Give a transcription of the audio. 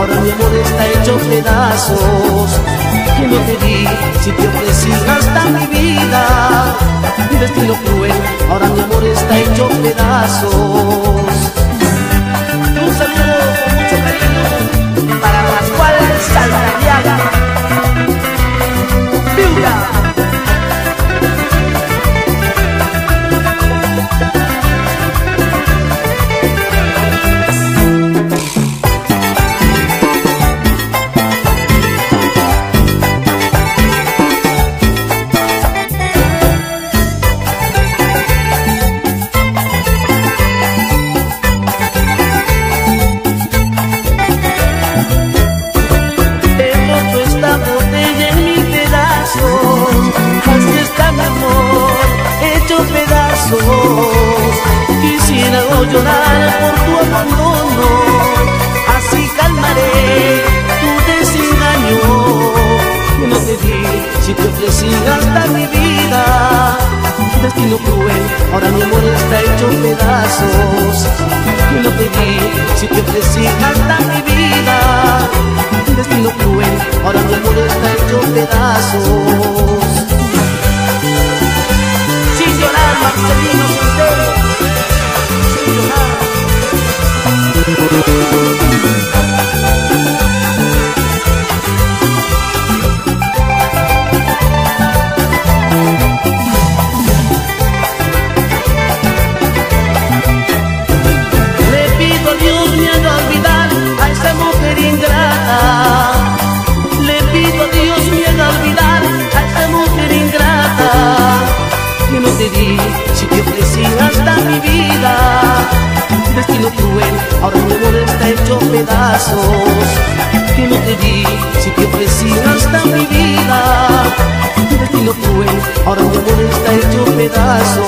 ahora mi amor está hecho pedazos. Que no te si te ofrecí hasta mi vida. Mi destino cruel, ahora mi amor está Quisiera llorar por tu abandono. Así calmaré tu desengaño. No te di si te ofrecí hasta mi vida. Destino cruel, ahora mi amor está hecho pedazos ahora mi amor está hecho pedazos Marcelino. Quintero, pedazos Que no te di si te ofrecí hasta mi vida. Destino cruel, ahora mi amor está hecho pedazos